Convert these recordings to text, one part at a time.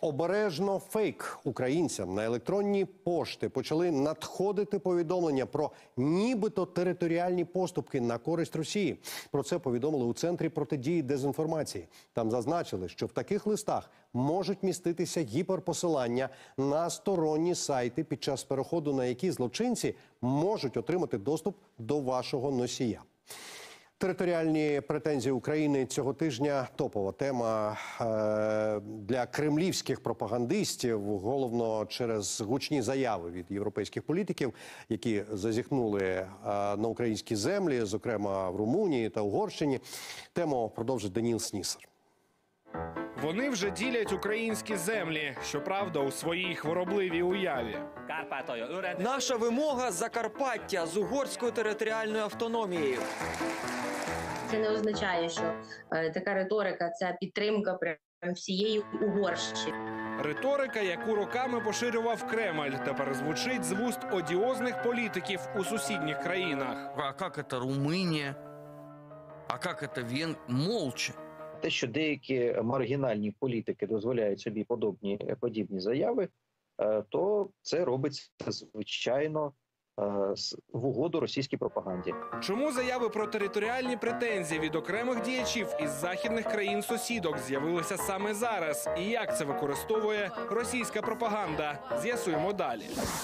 Обережно фейк українцям на електронні пошти почали надходити повідомлення про нібито територіальні поступки на користь Росії. Про це повідомили у центрі протидії дезінформації. Там зазначили, що в таких листах можуть міститися гіперпосилання на сторонні сайти, під час переходу на які злочинці можуть отримати доступ до вашого носія. Територіальні претензії України цього тижня топова тема е, для кремлівських пропагандистів, головно через гучні заяви від європейських політиків, які зазіхнули е, на українські землі, зокрема в Румунії та Угорщині. Тему продовжить Даніл Снісер. Вони вже ділять українські землі, щоправда, у своїй хворобливій уяві. Kárpátalja öred, Наша вимога Закарпаття з угорською територіальною автономією. Це не означає, що е, така риторика це підтримка прям всієї Угорщини. Риторика, яку роками поширював Кремль, тепер звучить з вуст одіозних політиків у сусідніх країнах. А как это Румыния? А как это Вен... Молча. Те, що деякі маргінальні політики дозволяють собі подобні подібні заяви, е, то це робиться звичайно в угоду російській пропаганді. Чому заяви про територіальні претензії від окремих діячів із західних країн сусідок з'явилися саме зараз? І як це використовує російська пропаганда? З'ясуємо далі.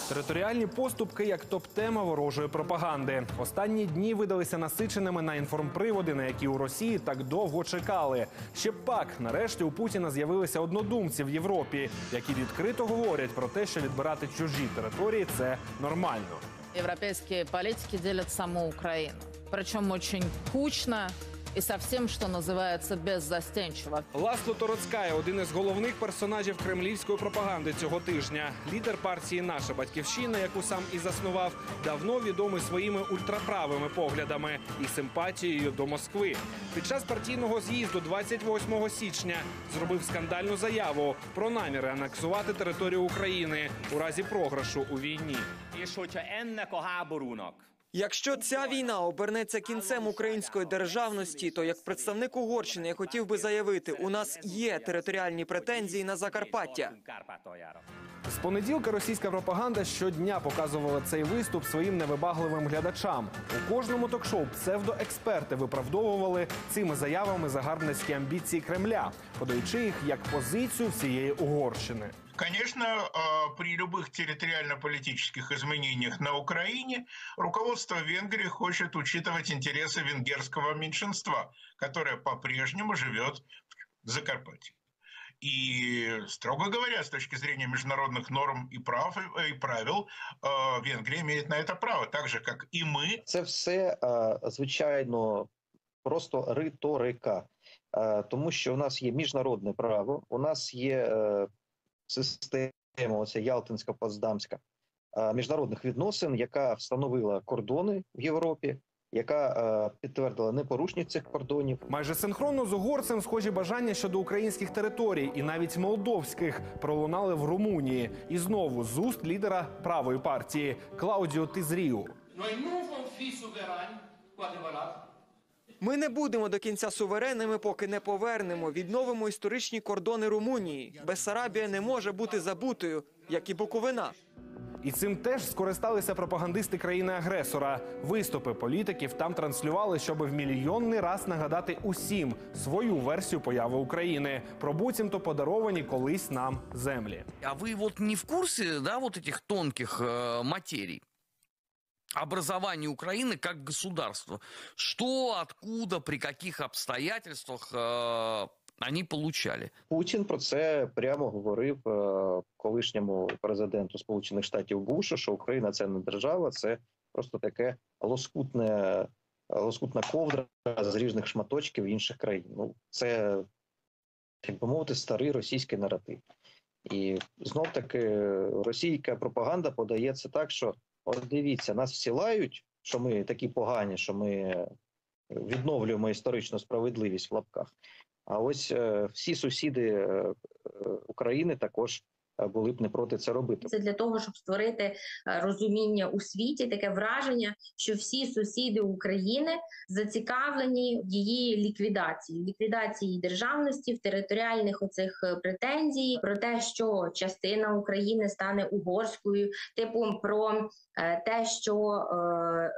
Територіальні поступки як топ-тема ворожої пропаганди. Останні дні видалися насиченими на інформприводи, на які у Росії так довго чекали. Ще пак, нарешті у Путіна з'явилися однодумці в Європі, які відкрито говорять про те, що відбирати чужі території це нормально. Европейские политики делят саму Украину. Причем очень кучно и со всем, что называется, беззастенчиво. Ласло Тороцкая – один із головних персонажів кремлівської пропаганди цього тижня. Лідер партії Наша батьківщина, яку сам і заснував, давно відомий своїми ультраправими поглядами і симпатією до Москви. Під час партійного з'їзду 28 січня зробив скандальну заяву про наміри анексувати територію України у разі програшу у війні. hogyha ennek a háborúnak Якщо ця війна обернеться кінцем української державності, то як представник Угорщини я хотів би заявити, у нас є територіальні претензії на Закарпаття. Kárpátaljára. З понеділка російська пропаганда щодня показувала цей виступ своїм невибагливим глядачам. У кожному ток-шоу псевдоексперти виправдовували цими заявами загарбницькі амбіції Кремля, подаючи їх як позицію всієї Угорщини. Конечно, э, при любых территориально-политических изменениях на Украине руководство Венгрии хочет учитывать интересы венгерского меньшинства, которое по-прежнему живет в Закарпатье. И, строго говоря, с точки зрения международных норм и прав э, и правил, э, Венгрия имеет на это право, так же, как и мы. Це все е, звичайно просто риторика, Е, тому що у нас є міжнародне право, у нас є е, система, оця Ялтинська Потсдамська е, міжнародних відносин, яка встановила кордони в Європі, яка е, підтвердила непорушність цих кордонів. Майже синхронно з угорцем схожі бажання щодо українських територій і навіть молдовських пролунали в Румунії. І знову з уст лідера правої партії Клаудіо Тизріу. Ми не будемо до кінця суверенними, поки не повернемо, відновимо історичні кордони Румунії. Бессарабія не може бути забутою, як і Буковина. І цим теж скористалися пропагандисти країни-агресора. Виступи політиків там транслювали, щоб в мільйонний раз нагадати усім свою версію появи України про буцімто подаровані колись нам землі. А вы вот не в курсе, да, вот этих тонких э, материй? Образование Украины как государства. Что, откуда, при каких обстоятельствах э, они получали? Путін про це прямо говорив е, колишньому президенту Сполучених Штатів Бушу, що Україна це не держава, це просто таке лоскутне, лоскутна ковдра з різних шматочків інших країн. Ну це так би мовити, старий російський наратив. І знов таки російська пропаганда подається так, що от дивіться, нас всі лають, що ми такі погані, що ми відновлюємо історичну справедливість в лапках. А ось е, всі сусіди е, е, України також були б не проти це робити. Це для того, щоб створити е, розуміння у світі, таке враження, що всі сусіди України зацікавлені в її ліквідації, ліквідації державності, в територіальних оцих е, претензій про те, що частина України стане угорською, типу про е, те, що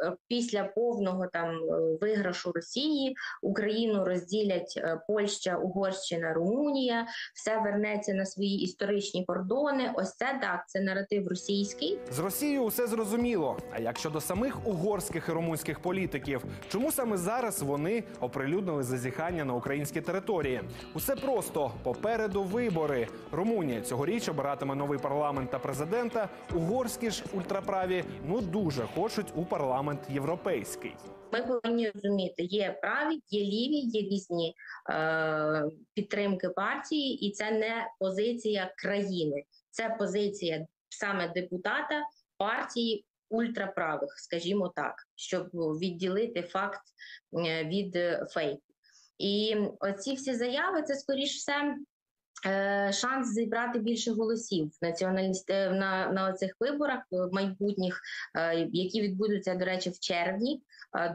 е, після повного там е, виграшу Росії Україну розділять е, Польща, Угорщина, Румунія, все вернеться на свої історичні кордони. Ось це так, це наратив російський. З Росією усе зрозуміло. А як щодо самих угорських і румунських політиків, чому саме зараз вони оприлюднили зазіхання на українські території? Усе просто попереду вибори. Румунія цьогоріч обиратиме новий парламент та президента. Угорські ж ультраправі ну дуже хочуть у парламент європейський. Ми повинні розуміти, є праві, є ліві, є різні е, підтримки партії, і це не позиція країни, це позиція саме депутата партії ультраправих, скажімо так, щоб відділити факт е, від е, фейку. І оці всі заяви це скоріш все. Е, Шанс зібрати більше голосів націоналіст е, на, на цих виборах е, майбутніх, які відбудуться, до речі, в червні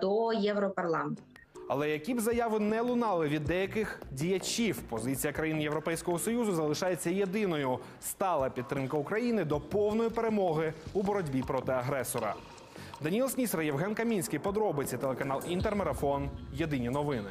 до Європарламенту. Але які б заяви не лунали від деяких діячів, позиція країн Європейського союзу залишається єдиною стала підтримка України до повної перемоги у боротьбі проти агресора. Даніл Снісер, Євген Камінський, подробиці телеканал Інтермарафон. Єдині новини.